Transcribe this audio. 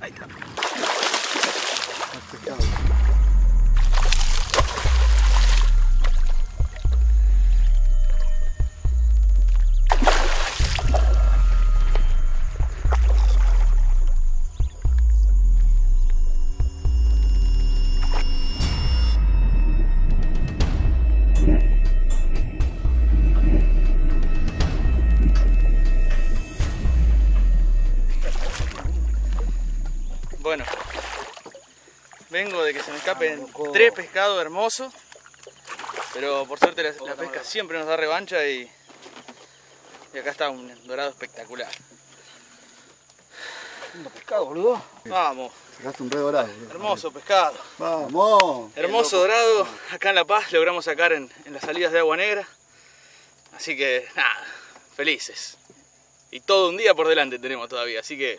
Ahí está. Bueno, vengo de que se me escapen tres pescados hermosos, pero por suerte la, la pesca siempre nos da revancha y, y acá está un dorado espectacular. Lindo pescado, boludo. Vamos, Sacaste un re dorado, boludo. hermoso pescado, Vamos. hermoso dorado. Acá en La Paz logramos sacar en, en las salidas de Agua Negra, así que nada, felices. Y todo un día por delante tenemos todavía, así que